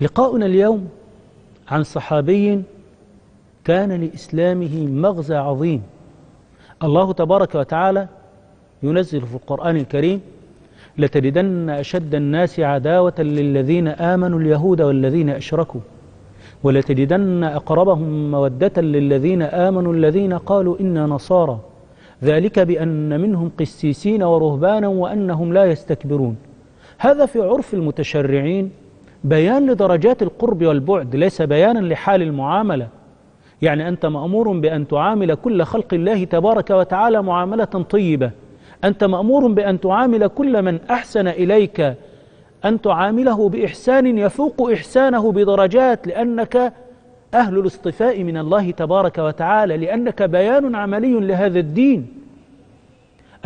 لقاؤنا اليوم عن صحابي كان لإسلامه مغزى عظيم. الله تبارك وتعالى ينزل في القرآن الكريم لتجدن أشد الناس عداوة للذين آمنوا اليهود والذين أشركوا ولتجدن أقربهم مودة للذين آمنوا الذين قالوا إنا نصارى ذلك بأن منهم قسيسين ورهبانا وأنهم لا يستكبرون. هذا في عرف المتشرعين بيان لدرجات القرب والبعد ليس بيانا لحال المعاملة. يعني أنت مأمور بأن تعامل كل خلق الله تبارك وتعالى معاملة طيبة. أنت مأمور بأن تعامل كل من أحسن إليك. أن تعامله بإحسان يفوق إحسانه بدرجات لأنك أهل الاصطفاء من الله تبارك وتعالى لأنك بيان عملي لهذا الدين.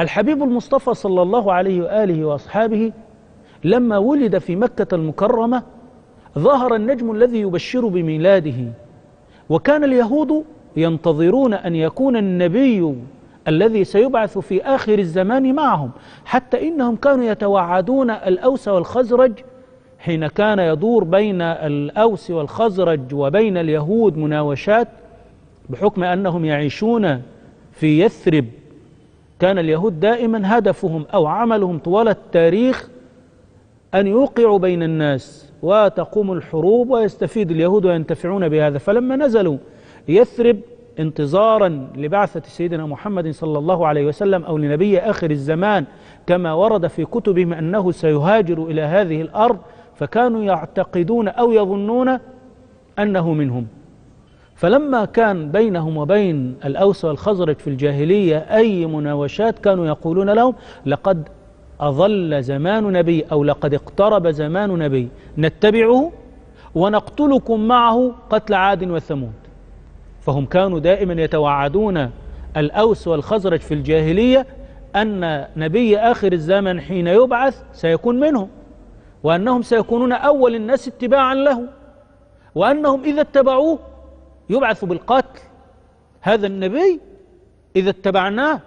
الحبيب المصطفى صلى الله عليه وآله وأصحابه لما ولد في مكة المكرمة ظهر النجم الذي يبشر بميلاده. وكان اليهود ينتظرون أن يكون النبي الذي سيبعث في آخر الزمان معهم حتى إنهم كانوا يتوعدون الأوس والخزرج حين كان يدور بين الأوس والخزرج وبين اليهود مناوشات بحكم أنهم يعيشون في يثرب. كان اليهود دائما هدفهم أو عملهم طوال التاريخ أن يوقعوا بين الناس وتقوم الحروب ويستفيد اليهود وينتفعون بهذا. فلما نزلوا يثرب انتظارا لبعثة سيدنا محمد صلى الله عليه وسلم أو لنبي آخر الزمان كما ورد في كتبهم أنه سيهاجر إلى هذه الأرض فكانوا يعتقدون أو يظنون أنه منهم. فلما كان بينهم وبين الأوس والخزرج في الجاهلية أي مناوشات كانوا يقولون لهم لقد أظل زمان نبي أو لقد اقترب زمان نبي نتبعه ونقتلكم معه قتل عاد وثمود. فهم كانوا دائما يتوعدون الأوس والخزرج في الجاهلية أن نبي آخر الزمن حين يبعث سيكون منهم وأنهم سيكونون أول الناس اتباعا له وأنهم إذا اتبعوه يبعث بالقتل. هذا النبي إذا اتبعناه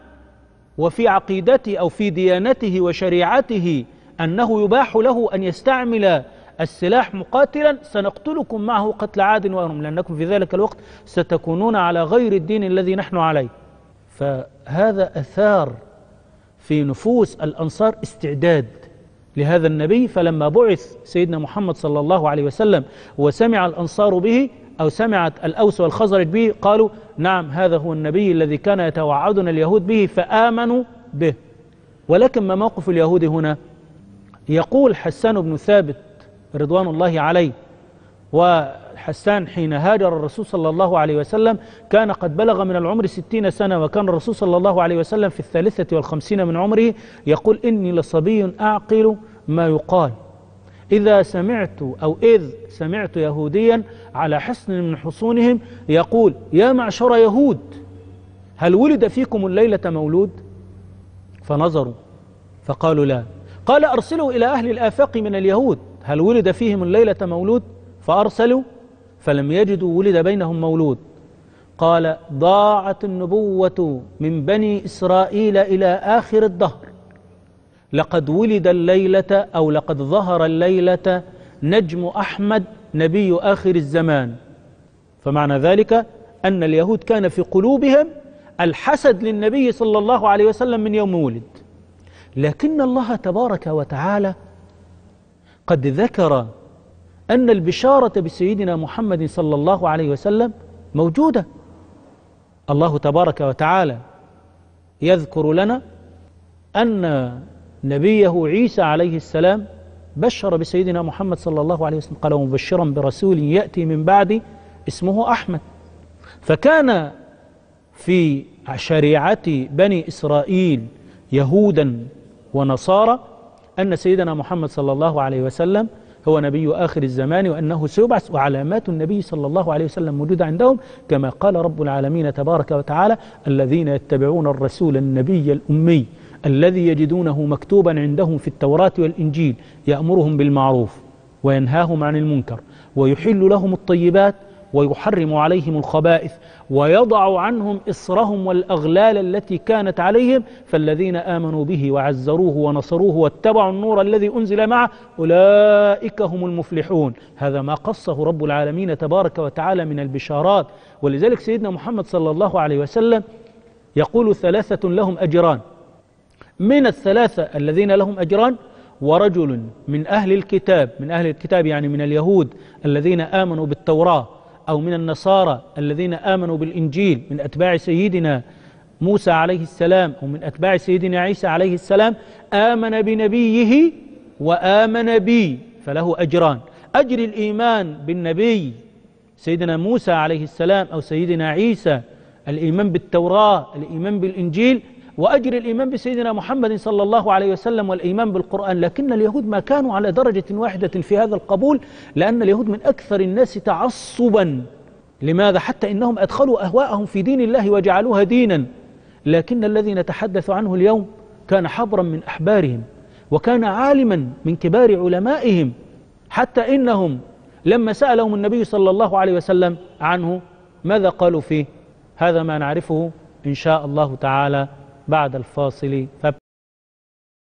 وفي عقيدته أو في ديانته وشريعته أنه يباح له أن يستعمل السلاح مقاتلا. سنقتلكم معه قتل عاد وإرم لأنكم في ذلك الوقت ستكونون على غير الدين الذي نحن عليه. فهذا أثار في نفوس الأنصار استعداد لهذا النبي. فلما بعث سيدنا محمد صلى الله عليه وسلم وسمع الأنصار به أو سمعت الأوس والخزرج به قالوا نعم هذا هو النبي الذي كان يتوعدنا اليهود به فآمنوا به. ولكن ما موقف اليهود هنا؟ يقول حسان بن ثابت رضوان الله عليه وحسان حين هاجر الرسول صلى الله عليه وسلم كان قد بلغ من العمر ستين سنة وكان الرسول صلى الله عليه وسلم في الثالثة والخمسين من عمره يقول إني لصبي أعقل ما يقال. إذا سمعت أو إذ سمعت يهوديا على حصن من حصونهم يقول يا معشر يهود هل ولد فيكم الليلة مولود؟ فنظروا فقالوا لا. قال أرسلوا إلى أهل الآفاق من اليهود هل ولد فيهم الليلة مولود؟ فأرسلوا فلم يجدوا ولد بينهم مولود. قال ضاعت النبوة من بني إسرائيل إلى آخر الدهر. لقد ولد الليلة أو لقد ظهر الليلة نجم أحمد نبي آخر الزمان. فمعنى ذلك أن اليهود كان في قلوبهم الحسد للنبي صلى الله عليه وسلم من يوم ولد. لكن الله تبارك وتعالى قد ذكر أن البشارة بسيدنا محمد صلى الله عليه وسلم موجودة. الله تبارك وتعالى يذكر لنا أن نبيه عيسى عليه السلام بشر بسيدنا محمد صلى الله عليه وسلم قال مبشرا برسول يأتي من بعد اسمه أحمد. فكان في شريعة بني إسرائيل يهودا ونصارى أن سيدنا محمد صلى الله عليه وسلم هو نبي آخر الزمان وأنه سيبعث وعلامات النبي صلى الله عليه وسلم موجودة عندهم كما قال رب العالمين تبارك وتعالى الذين يتبعون الرسول النبي الأمي. الذي يجدونه مكتوبا عندهم في التوراة والإنجيل يأمرهم بالمعروف وينهاهم عن المنكر ويحل لهم الطيبات ويحرم عليهم الخبائث ويضع عنهم إصرهم والأغلال التي كانت عليهم فالذين آمنوا به وعزروه ونصروه واتبعوا النور الذي أنزل معه أولئك هم المفلحون. هذا ما قصه رب العالمين تبارك وتعالى من البشارات. ولذلك سيدنا محمد صلى الله عليه وسلم يقول ثلاثة لهم أجران. من الثلاثة الذين لهم أجران ورجل من أهل الكتاب من أهل الكتاب يعني من اليهود الذين آمنوا بالتوراة أو من النصارى الذين آمنوا بالإنجيل من أتباع سيدنا موسى عليه السلام أو من أتباع سيدنا عيسى عليه السلام آمن بنبيه وآمن بي فله أجران. أجر الإيمان بالنبي سيدنا موسى عليه السلام أو سيدنا عيسى الإيمان بالتوراة الإيمان بالإنجيل وأجر الإيمان بسيدنا محمد صلى الله عليه وسلم والإيمان بالقرآن لكن اليهود ما كانوا على درجة واحدة في هذا القبول لأن اليهود من أكثر الناس تعصبا. لماذا؟ حتى إنهم أدخلوا أهواءهم في دين الله وجعلوها دينا. لكن الذي نتحدث عنه اليوم كان حبرا من أحبارهم وكان عالما من كبار علمائهم. حتى إنهم لما سألهم النبي صلى الله عليه وسلم عنه ماذا قالوا فيه؟ هذا ما نعرفه إن شاء الله تعالى. بعد الفاصل.